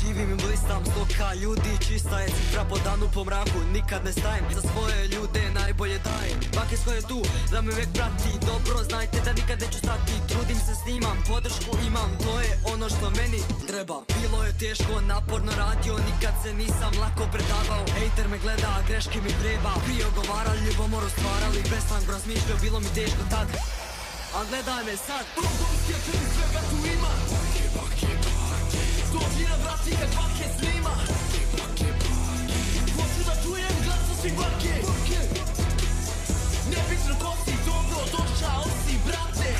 živim i blistam stoka ljudi Čista je cifra po danu po mraku. Nikad ne stajem za svoje ljude najbolje dajem. Bake svoje tu da me uvijek prati. Dobro znajte da nikad neću stati. Trudim se snimam, podršku imam. To je ono što meni treba. Bilo je teško, naporno radio Nikad se nisam lako predavao. Hejter me gleda, greške mi treba. Prije ogovarali, ljubomoru stvarali Bez tango razmišljao, bilo mi teško tad. A gledaj me sad. Skečevi svega tu ima kad bake snima Hoću da čujem glas osim bake Nebitno ko si, dobro došao si, brate.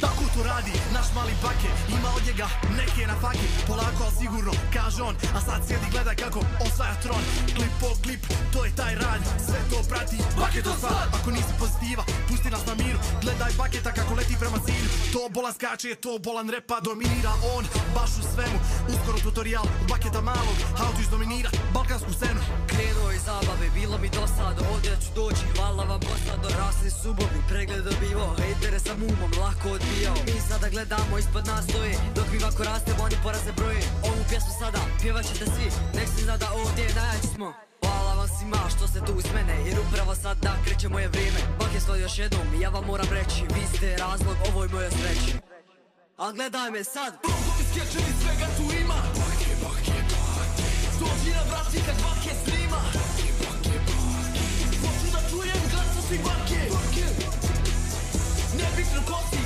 Tako to radi, naš mali bake. Ima od njega neke na faki. Polako al sigurno, kaže on. A sad sjedi gleda kako osvaja tron. Klip po klip, to je taj rad. Sve to prati, baket sva. Ako nisi pozitiva, nas na miru Gledaj baketa kako leti prema cilju. To bolan skače, to bolan repa Dominira on, baš u svemu Uskoro tutorial od baketa malog. How to izdominirat balkansku scenu. Krenuo iz zabave, bilo mi dosado Ovdje ću doći, hvala vam posado Rasli subovi, pregled dobivao Hejtere sam umom, lako odbijao. Mi sada gledamo, ispod nas stoje. Dok mi ovako rastemo, oni porazne broje. Ovu pjesmu sada, pjevat ćete svi. Nek se zna da ovdje najjači smo šansima što se tu iz mene? Jer upravo sada kreće moje vrijeme. Bak je svoj još jednom i ja vam moram reći Vi ste razlog ovoj mojoj sreći. A gledaj me sad. Boboj skečeni svega tu ima. Baki, baki, baki Dođi na vrati kad bake snima. Baki, baki, baki Hoću da čujem glas svih bake. Nebitno ko si.